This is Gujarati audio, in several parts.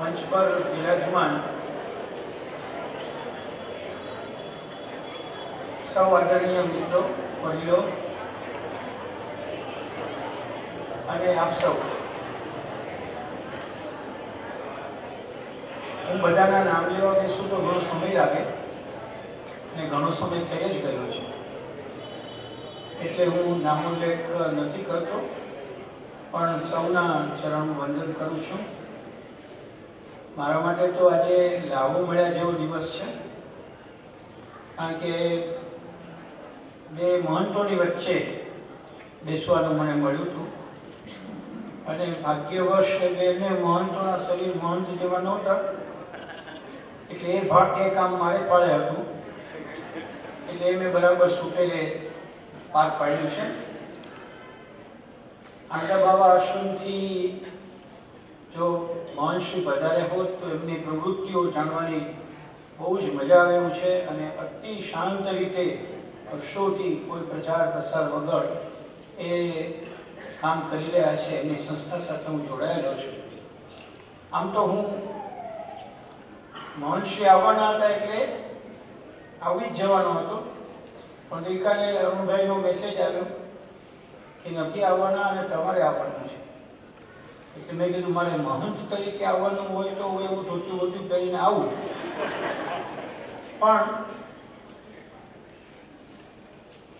મંચ પર બિરાજમાન સૌ આદરણીય મિત્રો, વડીલો અને આપ સૌ. હું બધાના નામ લેવા બેસું તો ઘણો સમય લાગે અને ઘણો સમય થઈ જ ગયો છે. એટલે હું નામોલ્લેખ નથી કરતો, પણ સૌના ચરણ વંદન કરું છું. મારા માટે તો આજે લાવો મળ્યા જેવો દિવસ છે. કારણ કે બે મહંતોની વચ્ચે બેસવાનું મને મળ્યું હતું. અને ભાગ્યવશ એટલે મહંતોના શરીર મહંત જેવા નહોતા. એટલે એ ભાગ એ કામ મારે પાડે હતું. એટલે એ મેં બરાબર સુટેલે પાર પાડ્યું છે. આંટા બાબા આશ્રમથી જો મહર્ષિ વધારે હોત તો એમની પ્રવૃત્તિઓ જાણવાની બહુ જ મજા આવે એવું છે અને અતિ શાંત રીતે વર્ષોથી કોઈ પ્રચાર પ્રસાર વગર એ કામ કરી રહ્યા છે એમની સંસ્થા સાથે હું જોડાયેલો છું. આમ તો હું મહર્ષિ આવવાના હતા એટલે આવી જ જવાનો હતો, પણ ગઈકાલે અરુણભાઈનો મેસેજ આવ્યો કે નથી આવવાના અને તમારે આવવાનું છે. એટલે મેં કીધું, મારે મહંત તરીકે આવવાનું હોય તો હું એવું ધોતું ધોતું કરીને આવું. પણ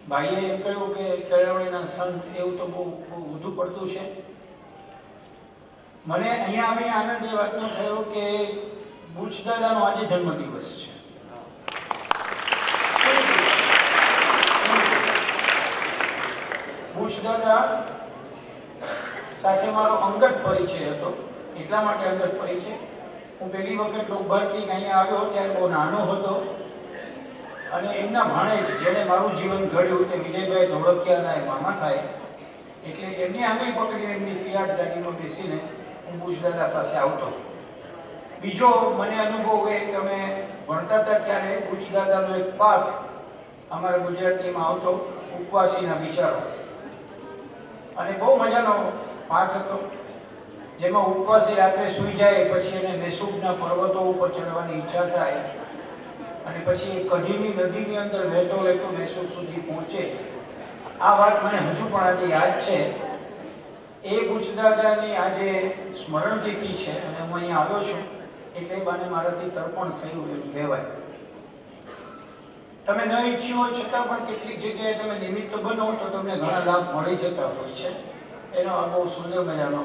ભાઈએ એમ કહ્યું કે કેળવણીના સંત એવું તો બહુ વધુ પડતું છે. મને અહીંયા આવીને આનંદ એ વાતનો થયો કે બુચ દાદાનો આજે જન્મદિવસ છે. બુચ દાદા સાથે મારો અંગત પરિચય હતો. એટલા માટે અંગત પરિચય. હું પહેલી વખત લોકભારતી અહીંયા આવ્યો ત્યારે બહુ નાનો હતો. અને એમના ભાણેજ જેને મારું જીવન ઘડ્યું તે વિજયભાઈ ધોળકિયાના એ મામા થાય. એટલે એમની આંગળી પકડી એમની ફિયાટ ગાડીમાં બેસીને હું ગુજદાદા પાસે આવતો. બીજો મને અનુભવ એ અમે ભણતા હતા ત્યારે ગુજદાદાનો એક પાઠ અમારા ગુજરાતીમાં આવતો, ઉપવાસીના વિચારો. અને બહુ મજાનો પાઠ હતો. જેમાં ઉપવાસી રાત્રે સૂઈ જાય, પછી એને મેસુબના પર્વતો ઉપર ચડવાની ઈચ્છા થાય અને પછી કઢીની નદીની અંદર વહેતો વહેતો મેસૂબ સુધી પહોંચે. આ વાત મને હજુ પણ આજે યાદ છે. એ ગુજદાદાની આજે સ્મરણ તિથિ છે અને હું અહીંયા આવ્યો છું એટલે બાને મારાથી તર્પણ થયું એવું કહેવાય. તમે ન ઈચ્છ્યું હોય છતાં પણ કેટલીક જગ્યાએ તમે નિમિત્ત બનો તો તમને ઘણા લાભ મળી જતા હોય છે. એનો આ બહુ સુંદર મજાનો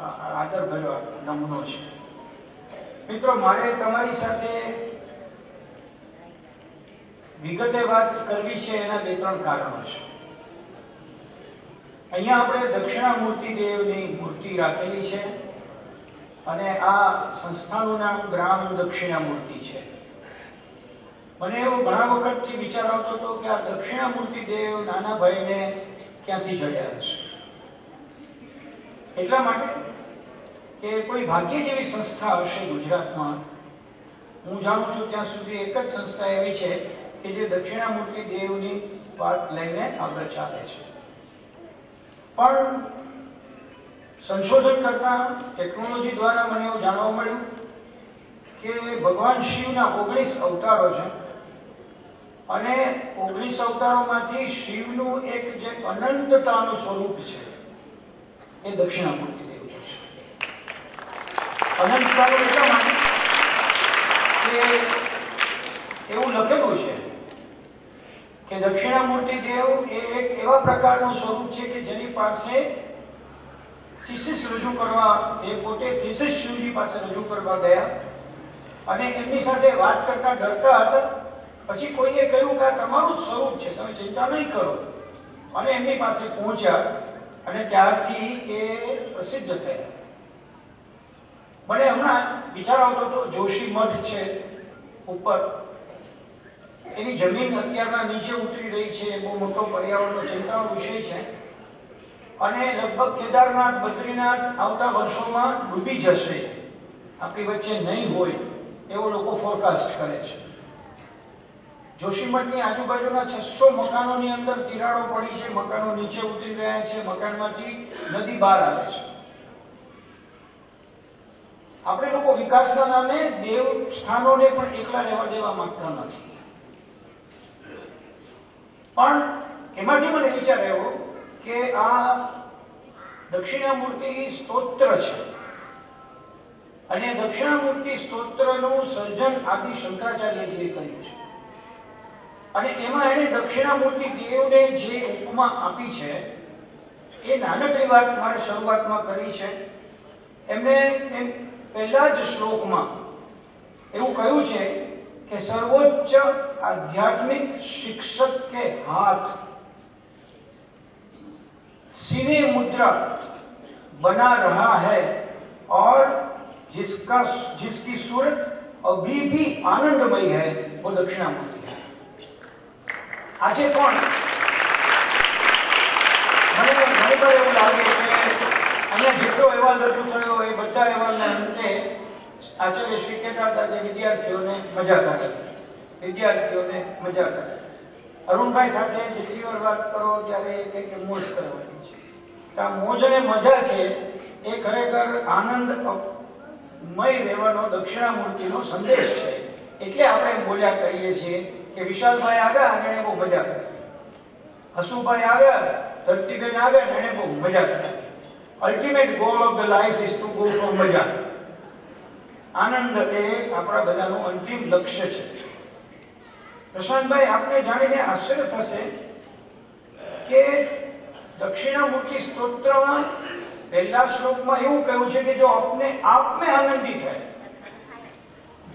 આદર ભર્યો નમૂનો છે. મિત્રો, મારે તમારી સાથે વિગતે વાત કરવી છે, એના બે ત્રણ કારણો છે. અહીંયા આપણે દક્ષિણામૂર્તિ દેવની મૂર્તિ રાખેલી છે અને આ સંસ્થાનું નામ ગ્રામ દક્ષિણામૂર્તિ છે. મને એવો ઘણા વખતથી વિચાર આવતો હતો કે આ દક્ષિણામૂર્તિ દેવ નાના ભાઈને ક્યાંથી જડ્યા છે એટલા માટે કે કોઈ ભાગ્ય જેવી સંસ્થા હશે ગુજરાતમાં. હું જાણું છું ત્યાં સુધી એક જ સંસ્થા એવી છે કે જે દક્ષિણામૂર્તિ દેવની વાત લઈને આગળ ચાલે છે. પણ સંશોધન કરતા ટેકનોલોજી દ્વારા મને એવું જાણવા મળ્યું કે ભગવાન શિવના ઓગણીસ અવતારો છે અને ઓગણીસ અવતારોમાંથી શિવનું એક જે અનંતતાનું સ્વરૂપ છે. એ દક્ષિણામૂર્તિ દેવ છે. અનંતતાનું એટલા માટે કે એવું લખેલું છે કે દક્ષિણામૂર્તિ દેવ એ એક એવા પ્રકારનું સ્વરૂપ છે કે જેની પાસે થીસિસ રજૂ કરવા તે પોતે થીસિસ શિવજી પાસે રજૂ કરવા ગયા અને એમની સાથે વાત કરતા ડરતા હતા. પછી કોઈએ કહ્યું કે આ તમારું જ સ્વરૂપ છે, તમે ચિંતા નહીં કરો. અને એમની પાસે પહોંચ્યા. અને ત્યારથી એ પ્રસિદ્ધ થયા. મને હમણાં વિચાર આવતો હતો, જોશી મઠ છે ઉપર. એની જમીન અત્યારના નીચે ઉતરી રહી છે, બહુ મોટો પર્યાવરણનો ચિંતાનો વિષય છે. અને લગભગ કેદારનાથ, બદ્રીનાથ આવતા વર્ષોમાં ડૂબી જશે. આપણી વચ્ચે નહીં હોય, એવો લોકો ફોરકાસ્ટ કરે છે. જોશીમઠની આજુબાજુના છસો મકાનોની અંદર તિરાડો પડી છે, મકાનો નીચે ઉતરી રહ્યા છે, મકાનમાંથી નદી બહાર આવે છે. આપણે લોકો વિકાસના નામે દેવ સ્થાનોને પણ એકલા રહેવા દેવા માંગતા નથી. પણ એમાંથી મને વિચાર આવ્યો કે આ દક્ષિણામૂર્તિ સ્તોત્ર છે. અને દક્ષિણામૂર્તિ સ્તોત્રનું સર્જન આદિ શંકરાચાર્યજીએ કર્યું છે. અને એમાં એણે દક્ષિણામૂર્તિ દેવને જે ઉપમા આપી છે એ નાનકડી વાત મારે શરૂઆતમાં કરી છે એમને એમ પહેલા જ શ્લોકમાં એવું કહ્યું છે કે સર્વોચ્ચ आध्यात्मिक शिक्षक के हाथ सीने मुद्रा बना रहा है और जिसका जिसकी सूरत अभी भी आनंदमय है वो दक्षिणामूर्ति है આજે પણ મને ઘણીવાર એવું લાગે કે અહીંયા જેટલો અહેવાલ રજૂ થયો એ બધા અહેવાલને અંતે આચાર્ય શ્રી કહેતા હતા કે વિદ્યાર્થીઓને મજા કરે. વિદ્યાર્થીઓને મજા કરે. અરુણભાઈ સાથે જેટલી વાર વાત કરો ત્યારે એ કહે મોજ કરવાની છે. આ મોજ અને મજા છે એ ખરેખર આનંદ મય રહેવાનો દક્ષિણામૂર્તિનો સંદેશ છે. એટલે આપણે બોલ્યા કરીએ છીએ કે વિશાલ ભાઈ આવ્યા અને એને બહુ મજા કરી હસુ ભાઈ આવ્યા ધરતી બેન આવ્યા એને બહુ મજા કરી ultimate goal of the life is to go for મજા આનંદ એ આપણા બધાનું અંતિમ લક્ષ્ય છે પ્રશાંતભાઈ આપને જાણીને આશ્ચર્ય થશે કે દક્ષિણામૂર્તિ સ્તોત્રમાં પહેલા શ્લોકમાં એવું કહ્યું છે કે જો આપને આપને આનંદિત થાય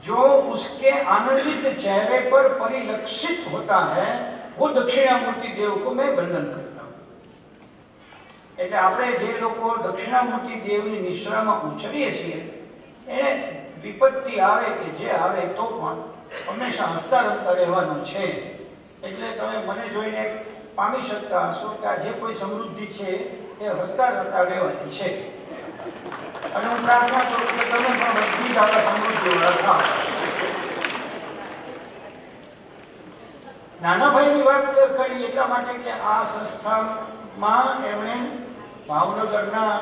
जो उसके आनंदित चेहरे पर परिलक्षित होता है वो दक्षिणामूर्ति देव को मैं वंदन करता हूं એટલે આપણે જે લોકો દક્ષિણામૂર્તિ દેવની નિશ્રામાં ઉછરીએ છીએ એને વિપત્તિ આવે કે જે આવે તો પણ હંમેશા હસતા રમતા રહેવાનું છે એટલે તમે મને જોઈને પામી શકતા હશો કે આ જે કોઈ સમૃદ્ધિ છે એ હસતા રમતા રહેવાની છે અને હું પ્રાર્થના કરું કે તમે પણ જ આપણા સમૃદ્ધિ વાત કરી એટલા માટે કે આ સંસ્થામાં એમણે ભાવનગરના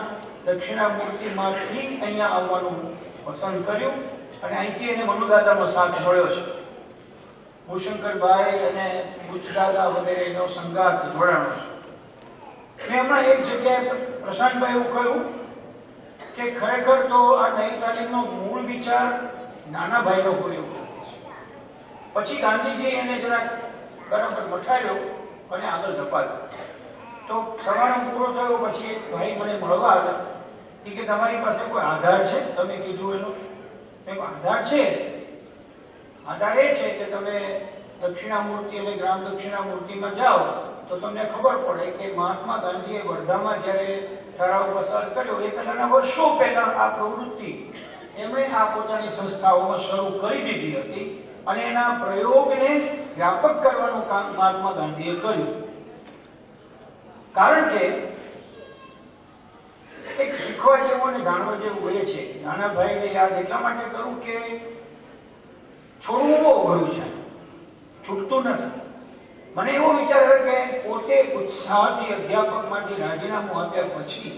દક્ષિણામૂર્તિમાંથી અહીંયા આવવાનું પસંદ કર્યું અને અહીંથી એને મનુદાદાનો સાથ મળ્યો છે. ભૂશંકરભાઈ અને ગુજદાદા વગેરેનો સંગાથ જોડાણો છે. મેં હમણાં એક જગ્યાએ પ્રશાંતભાઈ એવું કહ્યું કે ખરેખર તો આ નઈ તાલીમનો મૂળ વિચાર નાના ભાઈનો પૂર્યો પછી ગાંધીજી એને જરાક બરાબર મઠાયો અને આગળ ધપાવ્યો. તો સવારનો પૂરો થયો, પછી એક ભાઈ મને મળવા આવ્યા. એ કે તમારી પાસે કોઈ આધાર છે? તમે કીધું એનો. મેં આધાર છે? આધાર એ છે કે તમે દક્ષિણામૂર્તિ અને ગ્રામ દક્ષિણામૂર્તિમાં જાઓ તો તમને ખબર પડે કે મહાત્મા ગાંધીએ વર્ધામાં જ્યારે ઠરાવ પસાર કર્યો. એ પહેલાના વર્ષો પહેલા આ પ્રવૃત્તિ એમણે આ પોતાની સંસ્થાઓમાં શરૂ કરી દીધી હતી અને એના પ્રયોગને વ્યાપક કરવાનું કામ મહાત્મા ગાંધીએ કર્યું. કારણ કે એક શીખવા જેવું અને જાણવા જેવું એ છે. નાના ભાઈને યાદ એટલા માટે કરું કે છોડવું બહુ અઘરું છે. છૂટતું નથી. મને એવો વિચાર આવ્યો કે પોતે ઉત્સાહથી અધ્યાપકમાંથી રાજીનામું આપ્યા પછી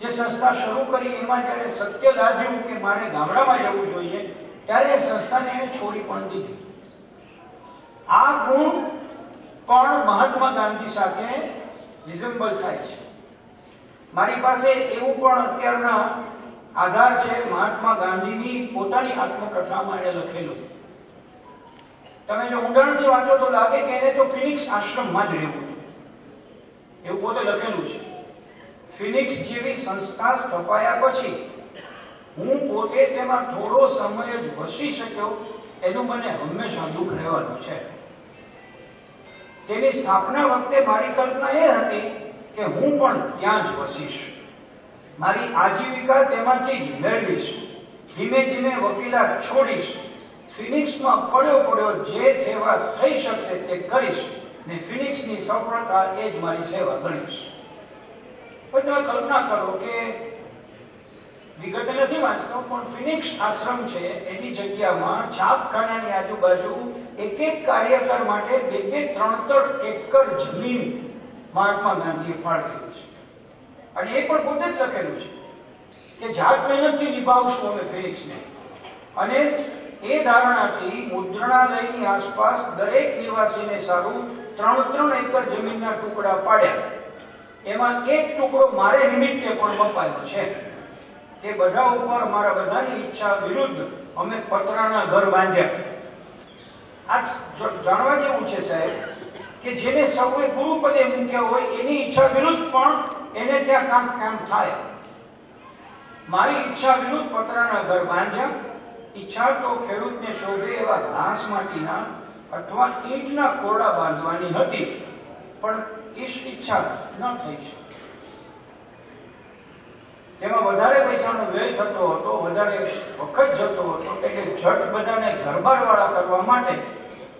જે સંસ્થા શરૂ કરી, એમાં જ્યારે સત્ય લાગ્યું કે મારે ગામડામાં જવું જોઈએ, ત્યારે એ સંસ્થાને એને છોડી પણ દીધી. આ ગુણ પણ મહાત્મા ગાંધી સાથે રિઝેમ્બલ થાય છે. મારી પાસે એવું પણ અત્યારના આધાર છે, મહાત્મા ગાંધીની પોતાની આત્મકથામાં એણે લખેલું. તમે જો ઊંડાણથી વાંચો તો લાગે કે એને તો ફિનિક્સ આશ્રમમાં જ રહેવું એવું પોતે લખેલું છે. ફિનિક્સ જેવી સંસ્થા સ્થપાયા પછી હું પોતે તેમાં થોડો સમય જ વસી શક્યો, એનું મને હંમેશા દુઃખ રહેવાનું છે. તેની સ્થાપના વખતે મારી કલ્પના એ હતી કે હું પણ ત્યાં જ વસીશ. મારી આજીવિકા તેમાંથી જ મેળવીશ. ધીમે ધીમે વકીલાત છોડીશ. ફિનિક્સમાં પડ્યો પડ્યો જે થેવા થઈ શકશે તે કરીશ ને ફિનિક્સની સફળતા એ જ મારી સેવા ગણીશ પણ તમે કલ્પના કરો કે વિગત નથી વાંચતો, પણ ફિનિક્સ આશ્રમ છે, એની જગ્યામાં છાપખાનાની આજુબાજુ એક એક કાર્યકર માટે બે બે ત્રણ ત્રણ એકર જમીન મહાત્મા ગાંધીએ ફાળવેલી છે. અને એ પણ પોતે જ લખેલું છે કે જાત મહેનતથી નિભાવશું અમે ફિનિક્સને. અને એ ધારણાથી મુદ્રણાલયની આસપાસ દરેક નિવાસીને સારું ત્રણ ત્રણ એકર જમીનના ટુકડા પાડ્યા. એમાં એક ટુકડો મારે નિમિત્તે પણ મપાયો છે. તે બધા ઉપર મારા બધાની ઈચ્છા વિરુદ્ધ અમે પતરાના ઘર બાંધ્યા. આ જાણવા જેવું છે સાહેબ કે જેને સૌએ ગુરુપદે મૂક્યા હોય એની ઈચ્છા વિરુદ્ધ પણ એને ત્યાં કામ કામ થાય. મારી ઈચ્છા વિરુદ્ધ પતરાના ઘર બાંધ્યા. ઈચ્છા તો ખેડૂતને શોભે એવા ઘાસ માટીના અથવા ઈંટના કોરડા બાંધવાની હતી. પણ ઈશ ઈચ્છા ન થઈ શકે. તેમાં વધારે પૈસાનો વ્યય થતો હતો, વધારે વખત જતો હતો, એટલે જટ બધાને ઘરબારવાળા કરવા માટે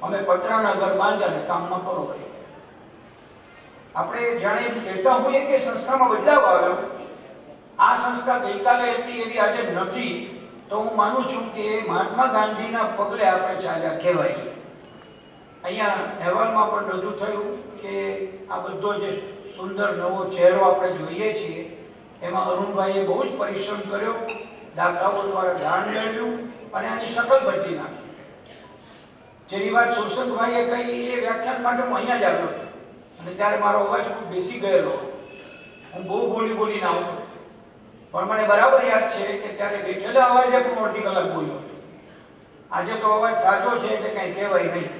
અમે પતરાના ઘર બાંધ્યા કામમાં કરો. આપણે જાણે એમ કહેતા હોઈએ કે સંસ્થામાં બદલાવ આવ્યો. આ સંસ્થા ગઈકાલે હતી એવી આજે નથી. તો હું માનું છું કે મહાત્મા ગાંધીના પગલે આપણે ચાલ્યા કહેવાય. અહીંયા અહેવાલમાં પણ રજૂ થયું કે આ બધો જે સુંદર નવો ચહેરો આપણે જોઈએ છીએ, એમાં અરુણભાઈએ બહુ જ પરિશ્રમ કર્યો, દાતાઓ દ્વારા દાન મેળવ્યું અને આની શકલ બદલી નાખી. જેની વાત સુશંતભાઈએ કહી એ વ્યાખ્યાન માટે હું અહીંયા જ આવ્યો અને ત્યારે મારો અવાજ ખૂબ બેસી ગયેલો. હું બહુ બોલી બોલીને આવતો પણ મને બરાબર યાદ છે કે ત્યારે બેઠેલા અવાજે પણ અડધી કલાક બોલ્યો. આજે તો અવાજ સાચો છે એટલે કઈ કહેવાય નહીં.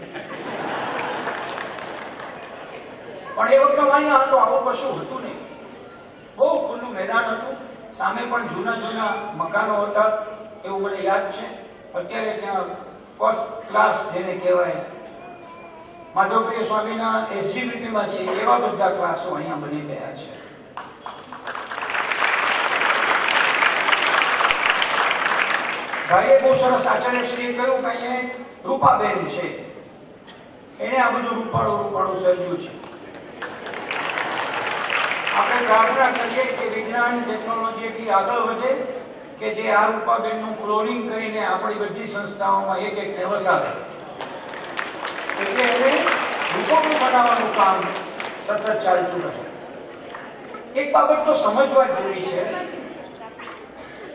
પણ એ વખતે અહીંયા હતો, આવું કશું હતું નહીં. બહુ ખુલ્લું મેદાન હતું. સામે પણ જૂના જૂના મકાનો હતા, એવું મને યાદ છે. અત્યારે ત્યાં ફર્સ્ટ ક્લાસ જેને કહેવાય. માધવપ્રિય સ્વામીના એસજીબીપીમાં છે, એવા બધા ક્લાસો અહીંયા બની ગયા છે. ભાઈએ બહુ સરસ આચાર્યશ્રીએ કહ્યું કે અહીંયા રૂપાબેન છે. એણે આ બધું રૂપાળું રૂપાળું સર્જ્યું છે. આપણે પ્રાર્થના કરીએ કે વિજ્ઞાન ટેકનોલોજીથી આગળ વધે કે જે આ રૂપાબેનનું ક્લોનિંગ કરીને આપણી બધી સંસ્થાઓમાં એક એક ને વસાવે એટલે એને રૂપકનું બનાવવાનું કામ સતત ચાલતું રહે. એક બાબત તો સમજવા જેવી છે.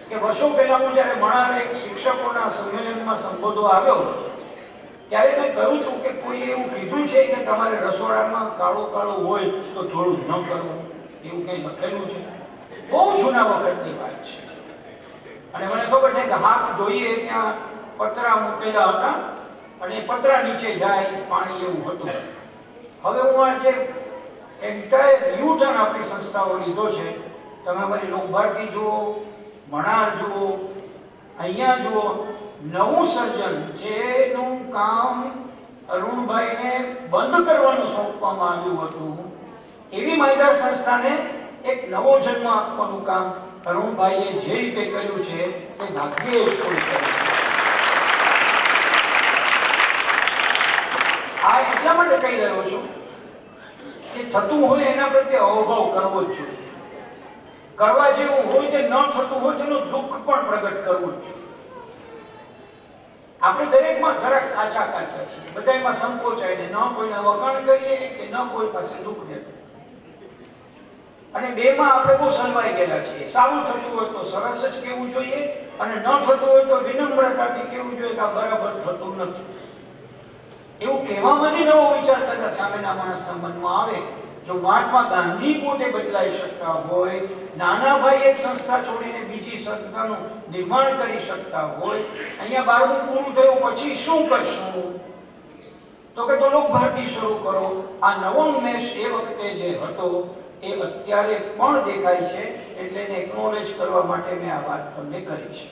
કે વર્ષો પહેલા હું જ્યારે મણાના એક શિક્ષકોના સંમેલનમાં સંબોધવા આવ્યો, ત્યારે મેં કહ્યું હતું કે કોઈ એવું કીધું છે કે તમારે રસોડામાં કાળો કાળો હોય તો થોડું ન કરવું એવું કંઈ લખેલું છે? બહુ જૂના વખતની વાત છે. અને મને ખબર છે કે હાથ ધોઈએ ત્યાં પતરા મૂકેલા હતા અને પતરા નીચે જાય, પાણી એવું હતું. હવે હું આ જે એન્ટાયર યુ ટર્ન આપણી સંસ્થાઓ લીધો છે, તમે અમારી લોકભારતી જુઓ મણાર જુઓ, અહીંયા જુઓ, નવું સર્જન જેનું કામ અરુણભાઈને બંધ કરવાનું સોંપવામાં આવ્યું હતું. એવી માયદાર સંસ્થાને એક નવો જન્મ આપવાનું કામ અરુણભાઈએ જે રીતે કર્યું છે તે ભાગ્યે જ કોઈ આ એટલા માટે કહી રહ્યો છું કે થતું હોય એના પ્રત્યે અવભવ કરવો જ જોઈએ. કરવા જેવું હોય તે ન થતું હોય, તેનું દુઃખ પણ પ્રગટ કરવું જોઈએ. આપણે દરેકમાં જરાક કાચા કાચા છીએ બધામાં સંકોચાય ને ન કોઈને વખાણ કરીએ કે ન કોઈ પાસે દુઃખ વ્યક્ત અને બેમાં આપણે બહુ સલવાઈ ગયેલા છીએ. સારું થતું હોય તો સરસ જ કેવું જોઈએ અને ન થતું હોય તો વિનમ્રતાથી કેવું જોઈએ કે બરાબર થતું નથી. એવું કહેવામાં જ નવો વિચાર કદાચ સામેના માણસના મનમાં આવે. જો મહાત્મા ગાંધી પોતે બદલાઈ શકતા હોય નાના ભાઈ એક સંસ્થા છોડીને બીજી સંસ્થાનું નિર્માણ કરી શકતા હોય, અહીંયા બારમું પૂરું થયું, પછી શું કરશું? તો કે તો લોક ભારતી શરૂ કરો. આ નવો ઉમેશ એ વખતે જે હતો, એ અત્યારે પણ દેખાય છે, એટલે એને એકનોલેજ કરવા માટે મેં આ વાત તમને કરી છે.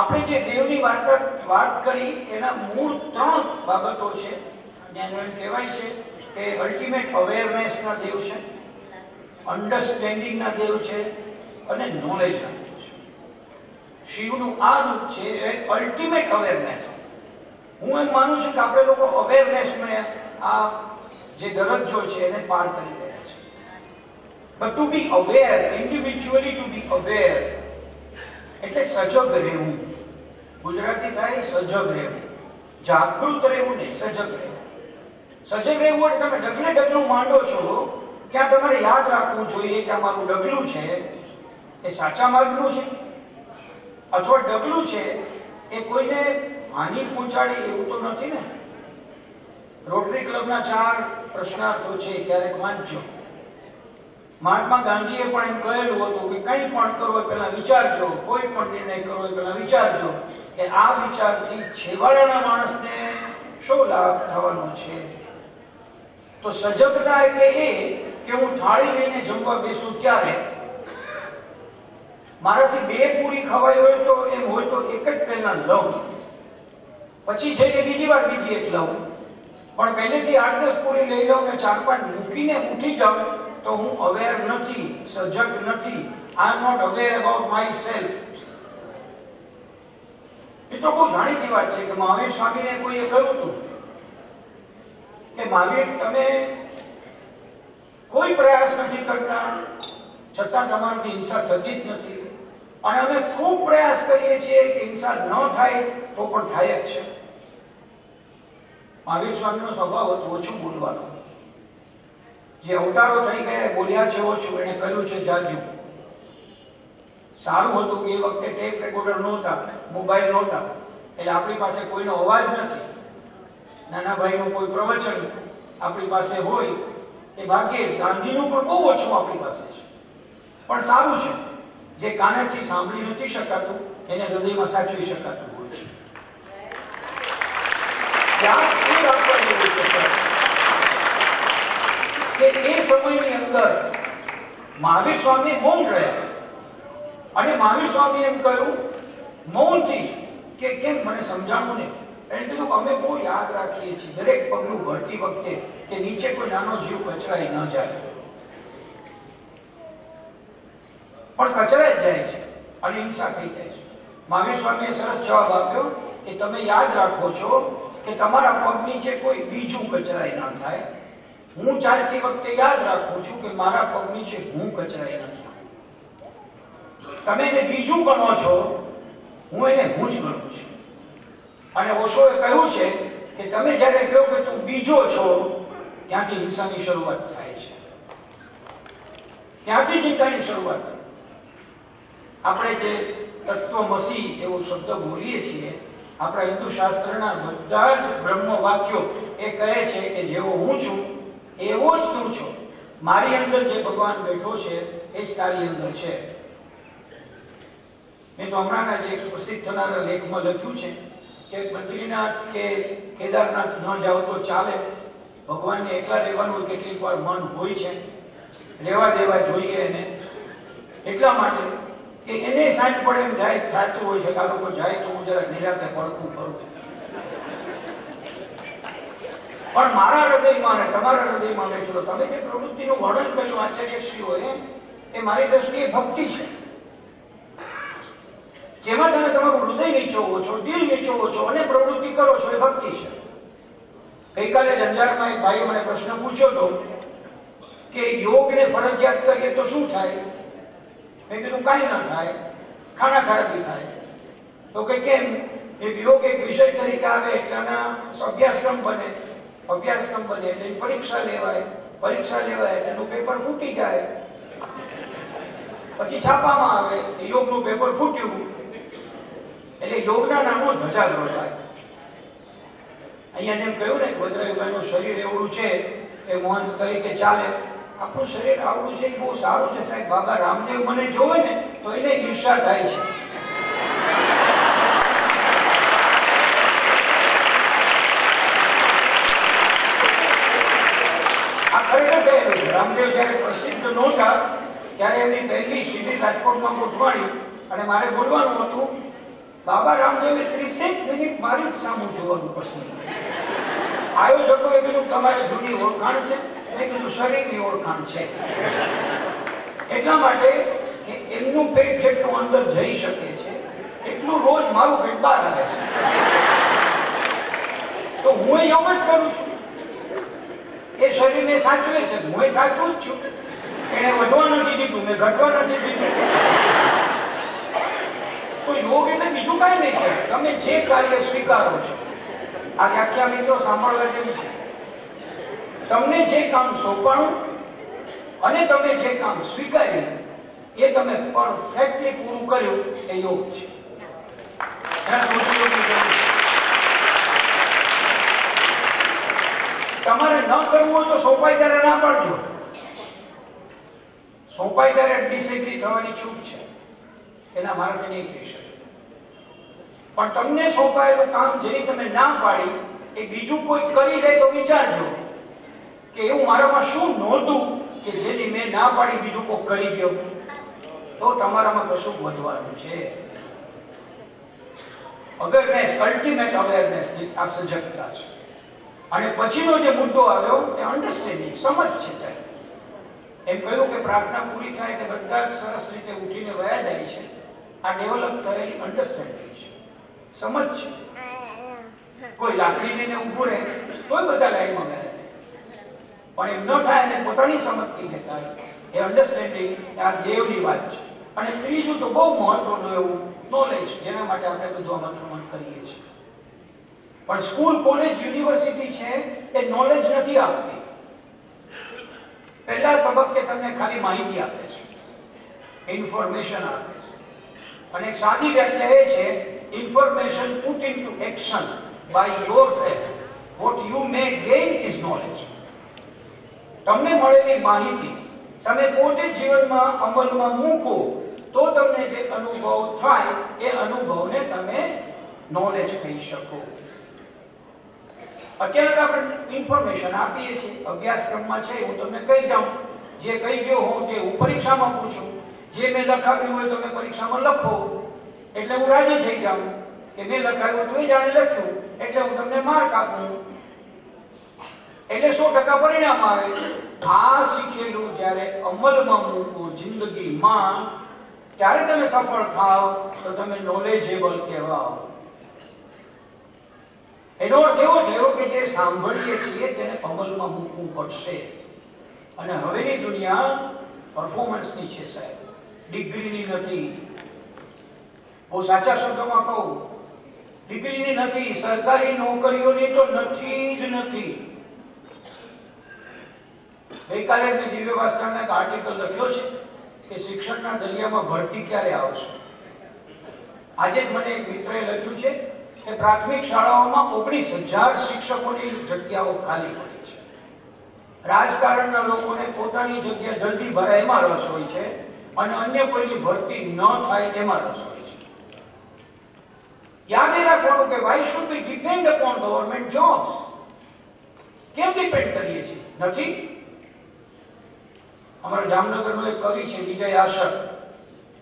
આપણે જે દેવની વાર્તા વાત કરી, એના મૂળ ત્રણ બાબતો છે. જેને કહેવાય છે કે અલ્ટિમેટ અવેરનેસના દેવ છે અન્ડરસ્ટેન્ડિંગના દેવ છે અને નોલેજના દેવ છે. શિવનું આ રૂપ છે એ અલ્ટિમેટ અવેરનેસ હું એમ માનું છું કે આપણે લોકો અવેરનેસને આ જે દરજ્જો છે એને પાર કરી ગયા છે. But to be aware individually to be aware એટલે સજગ રહેવું. ગુજરાતી થાય સજગ રહેવું જાગૃત રહેવું ને સજગ રહેવું સજગ રહેવું એટલે તમે ડગલે ડગલું માંડો છો. ત્યાં તમારે યાદ રાખવું જોઈએ કે અમારું ડગલું છે, એ સાચા માર્ગનું છે? અથવા ડગલું છે, એ કોઈને હાનિ પહોંચાડે એવું તો નથી ને? રોટરી ક્લબના ચાર પ્રશ્નાર્થો છે, ક્યારેક વાંચજો. મહાત્મા ગાંધીએ પણ એમ કહેલું હતું કે કંઈ પણ કરો એ પહેલા વિચારજો, કોઈ પણ નિર્ણય કરો એ પહેલા વિચારજો. કે આ વિચારથી છેવાડાના માણસને શું લાભ થવાનો છે? તો સજગતા એટલે એ કે હું થાળી લઈને જમવા બેસું ત્યારે. મારાથી બે પૂરી ખવાઈ હોય તો એમ હોય તો એક જ પહેલા લઉં. પછી જઈને બીજી વાર બીજી એક લઉં. પણ પહેલેથી આઠ દસ પૂરી લઈ લઉં ને ચાર પાંચ મૂકીને ઉઠી જાઉં તો હું અવેર નથી સજગ નથી. I am not aware about myself એ તો બહુ જાણીતી વાત છે કે મહાવીર સ્વામીને કોઈએ કહ્યું હતું કે મહાવીર, તમે કોઈ પ્રયાસ નથી કરતા, છતાં તમારાથી હિંસા થતી જ નથી. અને અમે ખૂબ પ્રયાસ કરીએ છીએ કે હિંસા ન થાય તો પણ થાય જ છે. મહાવીર સ્વામીનો સ્વભાવ હતો ઓછું બોલવાનો. જે અવતારો થઈ ગયા બોલ્યા છે ઓછું. એને કહ્યું છે, જાજુ. સારું હતું કે એ વખતે ટેપ રેકોર્ડર નહોતા મોબાઈલ નહોતા. એટલે આપણી પાસે કોઈનો અવાજ નથી. નાના ભાઈનું કોઈ પ્રવચન આપણી પાસે હોય, એ ભાગ્યે ગાંધીનું પણ બહુ ઓછું આપણી પાસે છે. પણ સારું છે. જે કાનેથી સાંભળી નથી શકાતું, એને હૃદયમાં સાચવી શકાતું હોય છે. કે એ સમયની અંદર મહાવીર સ્વામી મૌન રહ્યા. અને મહાવીર સ્વામી એમ કહ્યું મૌનથી જ કે કેમ મને સમજાણું ને એને કીધું અમે બહુ યાદ રાખીએ છીએ દરેક પગલું ભરતી વખતે કે નીચે કોઈ નાનો જીવ કચરાઈ ન જાય પણ કચરાઈ જ જાય છે અને હિંસા થઈ જાય છે મહાવીર સ્વામીએ સરસ જવાબ આપ્યો કે તમે યાદ રાખો છો કે તમારા પગ નીચે કોઈ બીજું કચરાઈ ન થાય હું ચાલતી વખતે યાદ રાખું છું કે મારા પગ નીચે હું કચરાઈ ન થાઉં તમે જે બીજું ગણો છો, હું એને હું જ ગણું છું. અને ઓશોએ કહ્યું છે કે તમે જ્યારે કહો કે તું બીજો છો, ત્યાંથી હિંસાની શરૂઆત થાય છે. ત્યાંથી ચિંતાની શરૂઆત આપણે જે તત્વમસી એવો શબ્દ બોલીએ છીએ, આપણા હિન્દુ શાસ્ત્રના બધા જ બ્રહ્મ વાક્યો એ કહે છે કે જેવો હું છું, એવો જ તું છો. મારી અંદર જે ભગવાન બેઠો છે, એ જ તારી અંદર છે. મેં તો હમણાંના જે પ્રસિદ્ધ થનારા લેખમાં લખ્યું છે કે બદ્રીનાથ કે કેદારનાથ ન જાઓ તો ચાલે. ભગવાનને એકલા રહેવાનું કેટલીક વાર મન હોય છે. રહેવા દેવા જોઈએ એને. એટલા માટે કે એને સાંજ પડે એમ જાય, થતું હોય છે કે આ લોકો જાય તો હું જરા નિરાતે પડતું ફરું. પણ મારા હૃદયમાં અને તમારા હૃદયમાં બેઠેલો, તમે જે પ્રવૃત્તિનું વર્ણન કર્યું આચાર્યશ્રીઓએ એ મારી દ્રષ્ટિએ ભક્તિ છે. જેમાં તમે તમારું હૃદય નીચોવો છો, દિલ નીચોવો છો અને પ્રવૃત્તિ કરો છો એ ભક્તિ છે. ગઈકાલે અંજારમાં એક ભાઈએ મને પ્રશ્ન પૂછ્યો હતો કે યોગને ફરજિયાત કરીએ તો શું થાય? મેં કીધું, કાંઈ ના થાય. ખાણા ખરાબી થાય. તો કે કેમ? એ યોગ એક વિષય તરીકે આવે એટલે આના અભ્યાસક્રમ બને. અભ્યાસક્રમ બને એટલે પરીક્ષા લેવાય. પરીક્ષા લેવાય એટલે એનું પેપર ફૂટી જાય. પછી છાપામાં આવે યોગનું પેપર ફૂટ્યું. એટલે યોગના નામો ધજાગરો થાય અહીંયા જેમ કહ્યું ને વજ્રયુગાનું શરીર એવડું છે કે મોહન તરીકે ચાલે આપણું શરીર આવડું છે એ બહુ સારું છે સાહેબ. બાબા રામદેવ મને જોવે ને, તો એને ઈર્ષા થાય છે. આ ખરેખર થયેલું રામદેવ જ્યારે પ્રસિદ્ધ નહોતા, ત્યારે એમની પહેલી સીધી રાજકોટમાં ગોઠવાણી અને મારે બોલવાનું હતું બાબા રામદેવે ત્રીસેક મિનિટ મારી જ સામું જોવાનું પસંદ આયોજકો આયોજકોએ કીધું, તમારી જૂની ઓળખાણ છે. મેં શરીરની ઓળખાણ છે. એટલા માટે એમનું પેટ જેટલું અંદર જઈ શકે છે, એટલું રોજ મારું પેટ બહાર આવે છે. તો હું એમ જ કરું છું. એ શરીરને સાચવે છે, હું એ સાચવું જ છું. એને વધવા નથી દીધું, મેં ઘટવા નથી દીધું. તો યોગ એટલે બીજું કાંઈ નહીં છે. તમે જે કાર્ય સ્વીકારો છો. આ વ્યાખ્યા મિત્રો સાંભળવા જેવી છે. તમને જે કામ સોંપાણું અને તમે જે કામ સ્વીકાર્યું, એ તમે પરફેક્ટલી પૂરું કર્યું, એ યોગ છે. તમારે ન કરવું હોય તો સોંપાય ત્યારે ના પાડજો. સોંપાઈ ત્યારે ડિસએગ્રી થવાની છૂટ છે. એના માર્ગે નહીં થઈ શકે. પણ તમને સોંપાયેલું કામ જેની તમે ના પાડી, એ બીજું કોઈ કરી દે તો વિચારજો કે એવું મારામાં શું નહોતું કે જેની મેં ના પાડી, બીજું કોઈ કરી ગયો. તો તમારામાં કશું વધવાનું છે. અવેરનેસ અલ્ટિમેટ અવેરનેસ આ સજગતા છે. અને પછીનો જે મુદ્દો આવ્યો, એ અન્ડરસ્ટેન્ડિંગ સમજ છે સાહેબ. એમ કહ્યું કે પ્રાર્થના પૂરી થાય એટલે બધા જ સરસ રીતે ઉઠીને વયા જાય છે. આ ડેવલપ થયેલી અન્ડરસ્ટેન્ડિંગ છે. સમજ છે? કોઈ લાકડી લઈને ઊભું રહે, તોય બધા લાઈનમાં ગયા પણ એમ ન થાય અને પોતાની સમજથી લેતા એ અન્ડરસ્ટેન્ડિંગ આ દેવની વાત છે. અને ત્રીજું તો બહુ મહત્વનું એવું નોલેજ જેના માટે આપણે બધું આ મંત્રમંત કરીએ છીએ. પણ સ્કૂલ કોલેજ યુનિવર્સિટી છે એ નોલેજ નથી આપતી પહેલા તબક્કે તમને ખાલી માહિતી આપે છે. ઇન્ફોર્મેશન આપે છે. અને એક સાદી વ્યાખ્યા એ છે information put into action by yourself what you may gain is knowledge તમને મળેલી માહિતી તમે પોતે જીવનમાં અમલમાં મૂકો તો તમને જે અનુભવ થાય એ અનુભવને તમે નોલેજ કહી શકો. અત્યારે તો આપણે ઇન્ફોર્મેશન આપીએ છીએ. અભ્યાસક્રમમાં છે, હું તમને કહી જાઉં જે કહી ગયો હું તે હું પરીક્ષામાં પૂછું. જે મેં લખાવ્યું હોય તમે પરીક્ષામાં લખો. એટલે હું રાજી થઈ જાઉં કે મેં લખાવ્યું તું જાણે લખ્યું. એટલે હું તમને માર્ક આપું. એટલે સો ટકા પરિણામ આવે. આ શીખેલું જ્યારે અમલમાં મૂકો જિંદગીમાં, ત્યારે તમે સફળ થાવ, તો તમે નોલેજેબલ કહેવાઓ. એનો અર્થ એવો થયો કે જે સાંભળીએ છીએ તેને અમલમાં મૂકવું પડશે. અને હવેની દુનિયા પરફોર્મન્સની છે સાહેબ. ડિગ્રીની નથી. બહુ સાચા શબ્દોમાં કહું, ડિગ્રીની નથી, સરકારી નોકરીઓની તો નથી જ નથી. ગઈકાલે મેં દિવ્ય ભાસ્કરમાં એક આર્ટિકલ લખ્યો છે કે શિક્ષણના દરિયામાં ભરતી ક્યારે આવશે? આજે મને એક મિત્રએ લખ્યું છે કે પ્રાથમિક શાળાઓમાં ઓગણીસ હજાર શિક્ષકોની જગ્યાઓ ખાલી પડી છે. રાજકારણના લોકોને પોતાની જગ્યા જલ્દી ભરાયમાં રસ હોય છે. અને અન્ય કોઈની ભરતી ન થાય એમાં રસ હોય છે. યાદ એ રાખવાનું કે why should be depend upon government jobs કેમ ડિપેન્ડ કરીએ છીએ? નથી? અમારા જામનગરનો એક કવિ છે, વિજય આશર.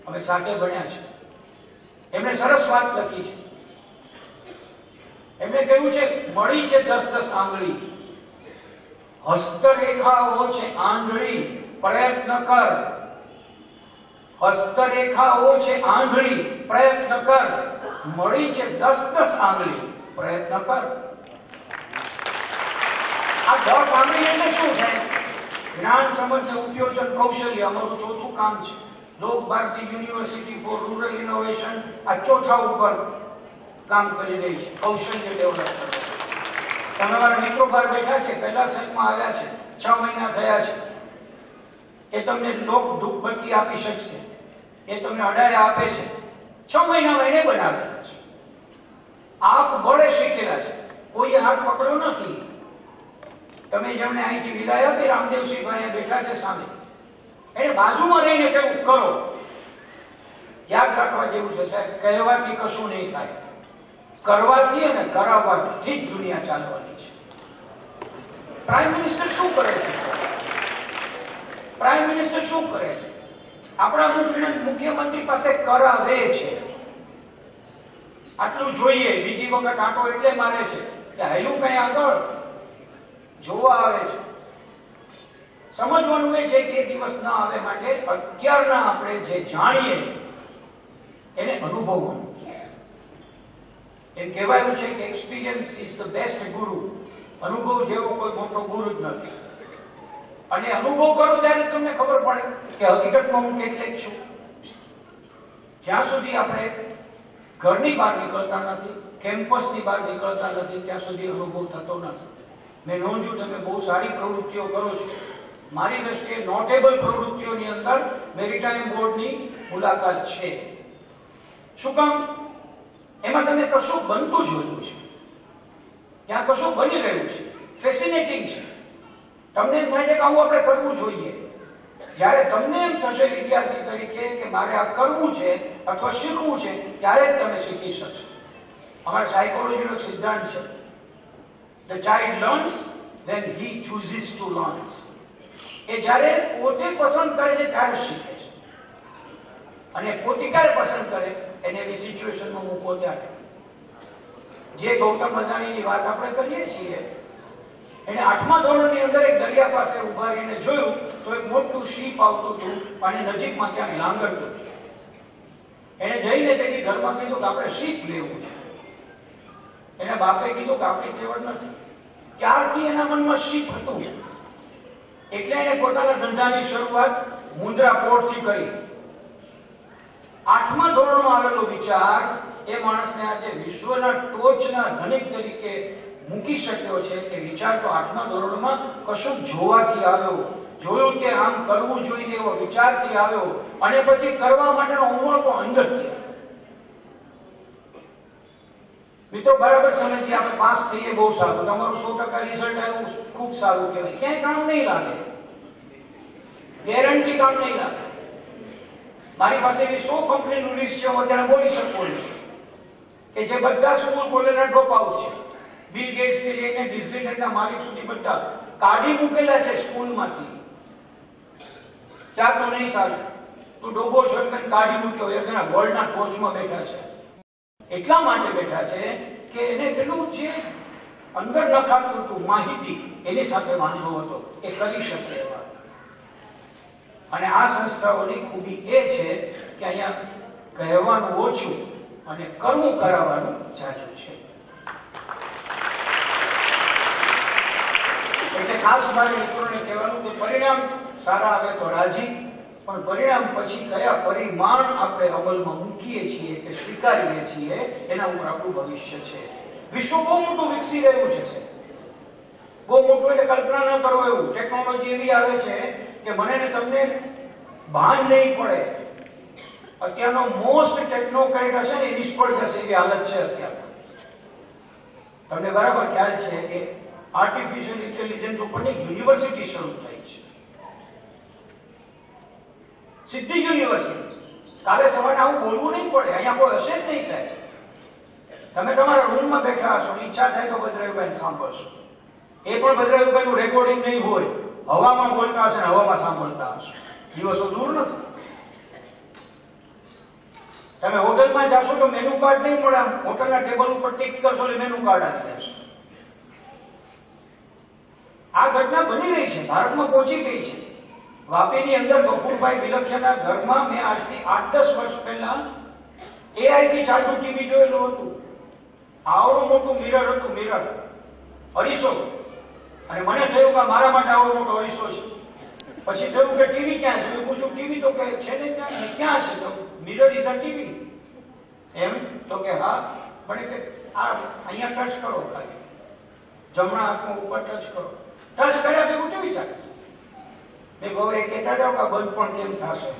અમે સાથે ભણ્યા છે. એમણે સરસ વાત લખી છે. એમણે કહ્યું છે, મળી છે દસ દસ આંગળી. હસ્તરેખાઓ છે આંગળી. પ્રયત્ન કર. હસ્તરેખાઓ છે આંધળી. પ્રયત્ન કર. મળી છે દસ દસ આંગળી. પ્રયત્ન કર. આ દસ આંગળી એટલે શું છે? જ્ઞાન, સમજ ઉપયોજન કૌશલ્ય અમારું ચોથું કામ છે. Lok Bharati university for rural innovation આ ચોથા ઉપર કામ કરી રહી છે. કૌશલ્ય ડેવલપ કરવા તમે મારા મિત્રો બહાર બેઠા છે, પહેલા સેટમાં આવ્યા છે, છ મહિના થયા છે. એ તમને લોક દુઃખ ભક્તિ આપી શકશે. એ તમને અડાડે આપે છે. છ મહિનામાં એને બનાવેલા છે. આપ બળે શીખેલા છે. કોઈએ હાથ પકડ્યો નથી. તમે જેમને અહીંથી વિદાય આપી રામદેવસિંહભાઈ બેઠા છે સામે, એને બાજુમાં રહીને કેવું કરો. યાદ રાખવા જેવું છે સાહેબ, કહેવાથી કશું નહીં થાય. કરવાથી અને કરાવવાથી જ દુનિયા ચાલવાની છે. પ્રાઇમ મિનિસ્ટર શું કરે છે? પ્રાઇમ મિનિસ્ટર શું કરે છે? આપણા મુખ્ય- મુખ્યમંત્રી પાસે કરાવે છે. આટલું જોઈએ, બીજી વખત આંટો એટલે મારે છે. કે હેલું કઈ આગળ? જોવા આવે છે. સમજવાનું એ છે કે એ દિવસ ના આવે માટે અત્યારના આપણે જે જાણીએ, એને અનુભવવાનું એમ કહેવાયું છે કે એક્સપિરિયન્સ ઇઝ ધ બેસ્ટ ગુરુ અનુભવ જેવો કોઈ મોટો ગુરુ જ નથી. અને અનુભવ કરો ત્યારે તમને ખબર પડે કે હકીકતમાં હું કેટલેક છું. જ્યાં સુધી આપણે ઘરની બહાર નીકળતા નથી, કેમ્પસની બહાર નીકળતા નથી, ત્યાં સુધી અનુભવ થતો નથી. મેં નોંધ્યું, તમે બહુ સારી પ્રવૃત્તિઓ કરો છો. મારી દ્રષ્ટિએ નોટેબલ પ્રવૃત્તિઓની અંદર મેરીટાઈમ બોર્ડની મુલાકાત છે. શું કામ? એમાં તમે કશું બનતું જોયું છે. ત્યાં કશું બની રહ્યું છે. ફેસિનેટિંગ છે. તમને એમ થાય છે કે આવું આપણે કરવું જોઈએ. જ્યારે તમને એમ થશે વિદ્યાર્થી તરીકે કે મારે આ કરવું છે અથવા શીખવું છે, ત્યારે જ તમે શીખી શકશો. અમારા સાયકોલોજીનો એક સિદ્ધાંત છે. The child learns when he chooses to learn. એ જ્યારે પોતે પસંદ કરે છે, ત્યારે શીખે છે. અને પોતે ક્યારે પસંદ કરે, એને એવી સિચ્યુએશનમાં મૂકો ત્યારે જે ગૌતમ અદાણીની વાત આપણે કરીએ છીએ એને આઠમા ધોરણની અંદર એક દરિયા પાસે ઊભા રહીને જોયું, તો એક મોટું શીપ આવતું હતું અને નજીકમાં ક્યાંક લાંગડતું એને જઈને તેની ઘરમાં કીધું કે આપણે શીપ લેવું છે. એને બાપે કીધું કે આપણી તેવડ નથી. ત્યારથી એના મનમાં શીપ હતું? એટલે એને પોતાના ધંધાની શરૂઆત મુન્દ્રા પોર્ટથી કરી. આઠમા ધોરણમાં આવેલો વિચાર એ માણસને આજે વિશ્વના ટોચના ધનિક તરીકે મૂકી શક્યો છે એ વિચાર તો આઠમા ધોરણમાં કશું જોવાથી આવ્યો. જોયું કે આમ કરવું જોઈએ એવો વિચારથી આવ્યો અને પછી કરવા માટેનો ઉમળ અંદર. મિત્રો, બરાબર સમજીએ આપણે પાસ થઈએ બહુ સારું. તમારું સો ટકા રિઝલ્ટ આવ્યું, ખૂબ સારું કહેવાય. ક્યાંય કામ નહીં લાગે. ગેરંટી કામ નહીં લાગે. મારી પાસે એવી સો કંપનીનું લિસ્ટ છે, હું અત્યારે બોલી શકું છું. કે જે બધા સ્કૂલ કોલેજના ડ્રોપ આઉટ છે. બિલ ગેટ્સથી લઈને ડિઝનીલેન્ડના માલિક સુધી બધા કાઢી મૂકેલા છે સ્કૂલમાંથી. ચા તો નહીં સારું. તું ડોબો છો કરીને કાઢી મૂક્યો. એ ઘણા વર્લ્ડના ટોચમાં બેઠા છે. એટલા માટે બેઠા છે કે એને પેલું જે અંદર નખાતું હતું માહિતી એની સાથે વાંધો હતો. એ કરી શકે એવા. અને આ સંસ્થાઓની ખૂબી એ છે કે અહીંયા કહેવાનું ઓછું અને કરવું કરાવવાનું જાજુ છે. એટલે ખાસ મારે મિત્રોને કહેવાનું કે પરિણામ સારા આવે તો રાજી, પણ પરિણામ પછી કયા પરિમાણ આપણે અમલમાં મૂકીએ છીએ કે સ્વીકારીએ છીએ, એના ઉપર આપણું ભવિષ્ય છે. વિશ્વ બહુ મોટું વિકસી રહ્યું છે. બહુ મોટું એટલે કલ્પના ન કરો એવું. ટેકનોલોજી એવી આવે છે કે મને ને તમને ભાન નહીં પડે. અત્યારનો મોસ્ટ ટેકનો કંઈક હશે ને એ નિષ્ફળ થશે એવી હાલત છે અત્યારે. તમને બરાબર ખ્યાલ છે કે આર્ટિફિશિયલ ઇન્ટેલિજન્સ ઉપરની યુનિવર્સિટી શરૂ થઈ છે. સિદ્ધિ યુનિવર્સિટી કાલે સવારે આવું બોલવું નહીં પડે. અહીંયા કોઈ હશે જ નહીં સાહેબ. તમે તમારા રૂમમાં બેઠા હશો, ઈચ્છા થાય તો ભદ્રાયુભાઈ સાંભળશો. એ પણ ભદ્રાયુભાઈ નું રેકોર્ડિંગ નહીં હોય. હવામાં બોલતા હશે ને હવામાં સાંભળતા હશે. દિવસો દૂર નથી. તમે હોટલમાં જાશો તો મેનુ કાર્ડ નહીં મળે હોટલના ટેબલ ઉપર ટીક કરશો એટલે મેનુ કાર્ડ આવી જશે. આ ઘટના બની રહી છે, ભારતમાં પહોંચી ગઈ છે. વાપીની અંદર ગફુરભાઈ વિલખ્યાના ઘરમાં મેં આજથી આઠ દસ વર્ષ પહેલા એઆઈથી ચાલુ ટીવી જોયેલું હતું. આવડું મોટું મિરર હતું મિરર અરીસો. અને મને થયું કે મારા માટે આવડો મોટો અરીસો છે. પછી થયું કે ટીવી ક્યાં છે? પૂછું ટીવી તો કે છે ને ત્યાં? ક્યાં છે? તો મિરર ઇઝ અ ટીવી એમ તો કે, હા. પણ કે, આ, અહીંયા ટચ કરો ખાલી. જમણા હાથમાં ઉપર ટચ કરો. ટચ કર્યા ભેગું કેવી ચાલે? મેં બહુ એ કહેતા જાઓ કે બંધ પણ કેમ થશે?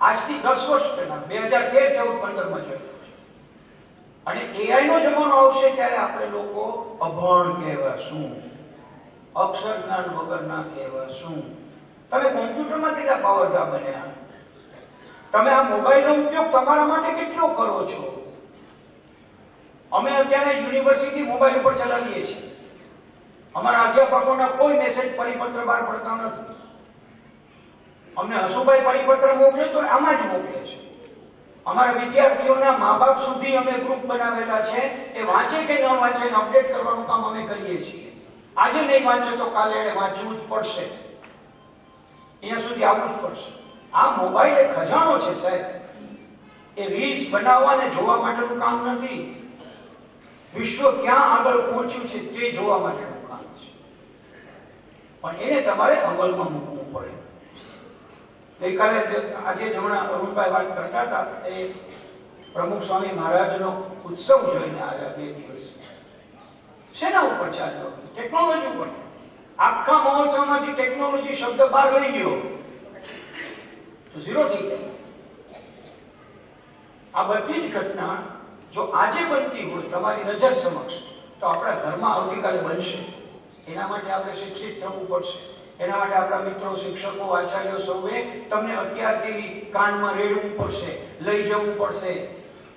આજથી દસ વર્ષ પહેલા, બે હજાર તેર ચૌદ પંદરમાં જોયું અને એઆઈ નો જમાનો આવશે ત્યારે આપણે લોકો અભણ કહેવાશું. અક્ષર જ્ઞાન વગરના કહેવાશું. તમે કોમ્પ્યુટરમાં કેટલા પાવરધા બન્યા? તમે આ મોબાઈલનો ઉપયોગ તમારા માટે કેટલો કરો છો? અમે અત્યારે યુનિવર્સિટી મોબાઈલ ઉપર ચલાવીએ છીએ. અમારા અધ્યાપકોના કોઈ મેસેજ પરિપત્ર બહાર પડતા નથી. અમને હસુભાઈ પરિપત્ર મોકલે તો આમાં જ મોકલે છે. અમારા વિદ્યાર્થીઓના મા બાપ સુધી અમે ગ્રુપ બનાવેલા છે. એ વાંચે કે ન વાંચે અપડેટ કરવાનું કામ અમે કરીએ છીએ. આજે નહીં વાંચે તો કાલે એને વાંચવું જ પડશે. અહીંયા સુધી આવવું જ પડશે. આ મોબાઈલ એક ખજાનો છે સાહેબ. એ રીલ્સ બનાવવા ને જોવા માટેનું કામ નથી. વિશ્વ ક્યાં આગળ પહોંચ્યું છે તે જોવા માટેનું પણ એને તમારે અમલમાં મૂકવું પડે. ગઈકાલે આજે જમણા અરુણભાઈ વાત કરતા હતા, એ પ્રમુખ સ્વામી મહારાજનો ઉત્સવ જોઈને આવ્યા બે દિવસ. શેના ઉપર ચાલ્યો? ટેકનોલોજી ઉપર. આખા મહોત્સવમાંથી ટેકનોલોજી શબ્દ બહાર લઈ ગયો, તો ઝીરો થઈ આ બધી જ ઘટના જો આજે બનતી હોય, તમારી નજર સમક્ષ, તો આપણા ઘરમાં આવતીકાલે બનશે. એના માટે આપણે શિક્ષિત થવું પડશે. એના માટે આપણા મિત્રો, શિક્ષકો, આચાર્યો સૌએ તમને અત્યારથી કાનમાં રેડવું પડશે, લઈ જવું પડશે.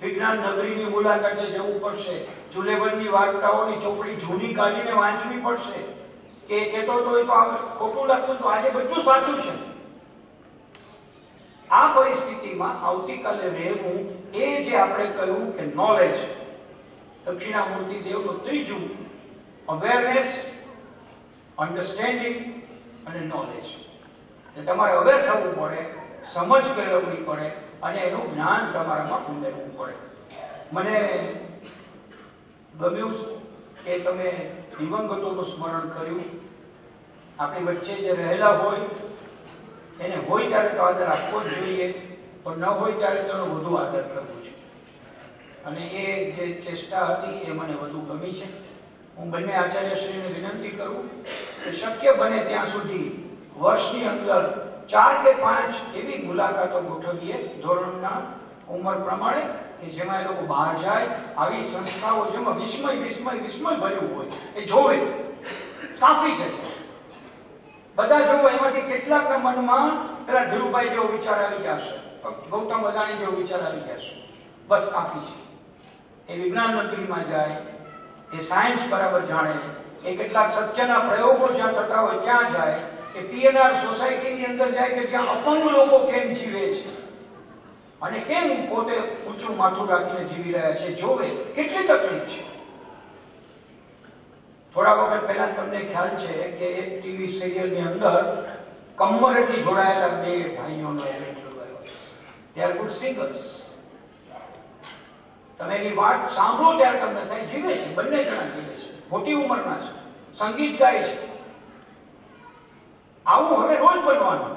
વિજ્ઞાન નગરીની મુલાકાતે જવું પડશે. જુલેબનની વાર્તાઓની ચોપડી જૂની કાઢીને વાંચવી પડશે. કે કહેતો તો એ તો આ ખોટું લાગતું તો આજે બધું સાચું છે. આ પરિસ્થિતિમાં આવતીકાલે રહેવું એ જે આપણે કહ્યું કે નોલેજ દક્ષિણામૂર્તિ દેવનું ત્રીજું અવેરનેસ અન્ડરસ્ટેન્ડિંગ અને નોલેજ તમારે અવેર થવું પડે, સમજ કેળવવી પડે, અને એનું જ્ઞાન તમારામાં ઉમેરવું પડે. મને ગમ્યું કે તમે દિવંગતોનું સ્મરણ કર્યું. આપણી વચ્ચે જે રહેલા હોય, એને હોય ત્યારે તો આદર આપવો જ જોઈએ, પણ ન હોય ત્યારે તેનો વધુ આદર કરવો છે. અને એ જે ચેષ્ટા હતી એ મને વધુ ગમી છે. હું બંને આચાર્યશ્રીને વિનંતી કરું કે શક્ય બને ત્યાં સુધી વર્ષની અંદર ચાર કે પાંચ એવી મુલાકાતો ગોઠવીએ ધોરણના ઉંમર પ્રમાણે કે જેમાં એ લોકો બહાર જાય, આવી સંસ્થાઓ જેમાં વિસ્મય વિસ્મય વિસ્મય ભર્યું હોય, એ જોવે. કાફી છે બધા જોવો, એમાંથી કેટલાકના મનમાં પેલા ધીરુભાઈ જેવો વિચાર આવી જશે ગૌતમ અદાણી જેવો વિચાર આવી જશે બસ કાફી છે. એ વિજ્ઞાન મંત્રીમાં જાય એ સાયન્સ બરાબર જાણે એ કેટલાક સત્યના પ્રયોગો જ્યાં થતા હોય ત્યાં જાય કે પીએનઆર સોસાયટીની અંદર જાય કે જ્યાં અપંગ લોકો કેમ જીવે છે. અને કેમ પોતે ઊંચું માથું રાખીને જીવી રહ્યા છે, જોવે કેટલી તકલીફ છે. થોડા વખત પહેલા તમને ખ્યાલ છે કે એક ટીવી સિરિયલની અંદર કમરેથી જોડાયેલા બે ભાઈઓનો એવેન્ટ ગયો દે ગુડ સિંગર્સ તમે એની વાત સાંભળો ત્યારે તમને થાય, જીવે છે, બંને જણા જીવે છે. મોટી ઉંમરના છે, સંગીત ગાય છે. આવું હવે રોજ બનવાનું.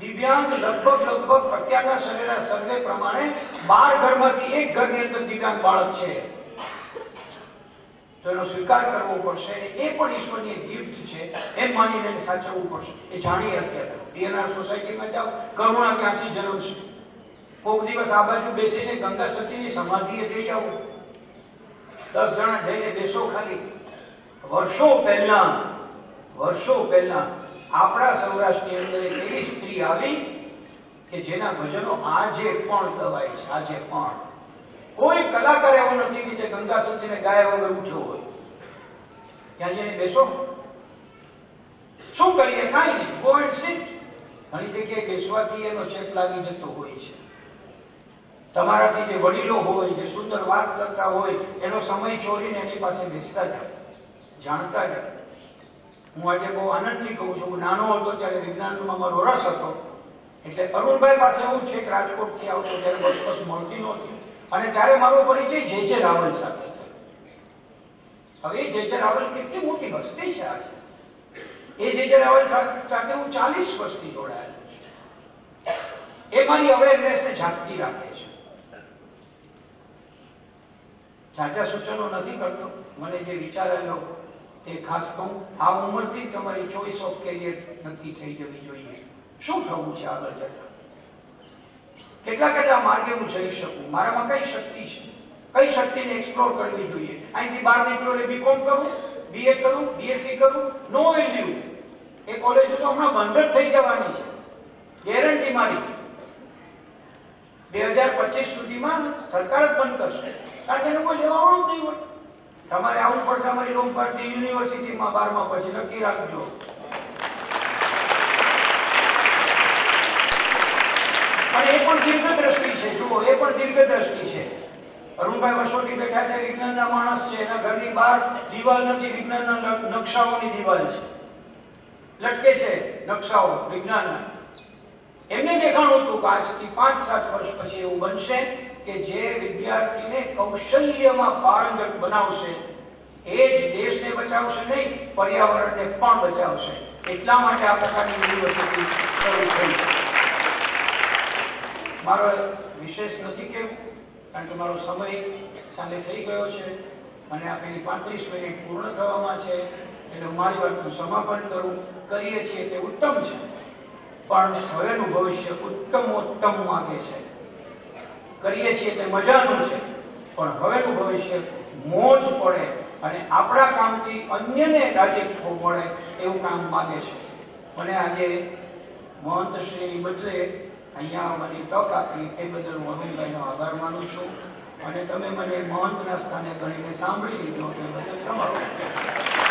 દિવ્યાંગ લગભગ લગભગ અત્યારના સરેરાશ સર્વે પ્રમાણે બાર ઘરમાંથી એક ઘરની અંદર દિવ્યાંગ બાળક છે. તો એનો સ્વીકાર કરવો પડશે અને એ પણ ઈશ્વરની એક ગિફ્ટ છે, એમ માનીને સાચવવું પડશે. એ જાણીએ અત્યારે. ડીએનઆર સોસાયટીમાં જાઓ, કરુણા ક્યાંથી જન્મ છે કોક દિવસ આ બાજુ બેસીને ગંગા સતીની સમાધિએ જઈ આવો. દસ જણા જઈને બેસો ખાલી. વર્ષો પહેલા વર્ષો પહેલા આપણા સૌરાષ્ટ્રની અંદર એક એવી સ્ત્રી આવી કે જેના ભજનો આજે પણ ગવાય છે, આજે પણ. કોઈ કલાકાર એવો નથી કે જે ગંગા સતીને ગાય વગર ઉઠ્યો હોય. ત્યાં જઈને બેસો. શું કરીએ? કાંઈ નહીં. ગો એન્ડ સિટ ઘણી જગ્યાએ બેસવાથી એનો ચેપ લાગી જતો હોય છે. તમારાથી જે વડીલો હોય, જે સુંદર વાત કરતા હોય, એનો સમય ચોરીને એની પાસે બેસતા જાય જાણતા જાય હું આજે બહુ આનંદથી કહું છું, હું નાનો હતો ત્યારે વિજ્ઞાનમાં મારો રસ હતો. એટલે અરુણભાઈ પાસે હું છેક રાજકોટથી આવતો ત્યારે બસ બસ મળતી નહોતી. અને ત્યારે મારો પરિચય જે જે રાવલ સાથે હવે જે જે રાવલ કેટલી મોટી વસ્તી છે આજે. એ જે જે રાવલ સાથે હું ચાલીસ વર્ષથી જોડાયેલો છું. એ મારી અવેરનેસને જાગતી રાખે છે. ઝાઝા સૂચનો નથી કરતો. મને જે વિચાર આવ્યો તે ખાસ કહું, આ ઉંમરથી તમારી ચોઈસ ઓફ કેરિયર નક્કી થઈ જવી જોઈએ. શું થવું છે આગળ જતા? કેટલા કેટલા માર્ગે હું જઈ શકું? મારામાં કઈ શક્તિ છે? કઈ શક્તિને એક્સપ્લોર કરવી જોઈએ? અહીંથી બહાર નીકળો એટલે બીકોમ કરું બીએ કરું બીએસસી કરું? નો વેલ્યુ એ કોલેજ તો હમણાં બંધ જ થઈ જવાની છે. ગેરંટી મારી. બે હજાર પચીસ સુધીમાં સરકાર જ બંધ કરશે. કારણ કે એનું કોઈ લેવાવાળું જ નહીં હોય. તમારે આવું પડશે અમારી લોક ભારતી યુનિવર્સિટીમાં બારમા પછી નક્કી રાખજો. પણ એ પણ દીર્ઘ દ્રષ્ટિ છે, જુઓ, એ પણ દીર્ઘ દ્રષ્ટિ છે. અરુણભાઈ વર્ષોથી બેઠા છે, વિજ્ઞાનના માણસ છે, એના ઘરની બહાર દિવાલ નથી, વિજ્ઞાનના નકશાઓની દિવાલ છે. લટકે છે નકશાઓ વિજ્ઞાનના. એમને દેખાણું હતું કે આજથી પાંચ સાત વર્ષ પછી એવું બનશે. કે જે વિદ્યાર્થીને કૌશલ્યમાં પારંગત બનાવશે, એ જ દેશને બચાવશે નહીં, પર્યાવરણને પણ બચાવશે. એટલા માટે આ પ્રકારની યુનિવર્સિટી શરૂ થઈ. મારો વિશેષ નથી કેવું કારણ કે મારો સમય સામે થઈ ગયો છે અને આ પેલી પાંત્રીસ મિનિટ પૂર્ણ થવામાં છે, એટલે હું મારી વાતનું સમાપન કરું. કરીએ છીએ તે ઉત્તમ છે. પણ હવેનું ભવિષ્ય ઉત્તમ ઉત્તમ માગે છે. કરીએ છીએ તે મજાનું છે. પણ હવેનું ભવિષ્ય મોજ પડે અને આપણા કામથી અન્યને રાજી થવું પડે એવું કામ માગે છે. મને આજે મહંત શ્રીની બદલે અહીંયા મને તક આપી એ બદલ હું અરુણભાઈનો આભાર માનું છું. અને તમે મને મહંતના સ્થાને ગણીને સાંભળી લીધો તે બદલ તમારો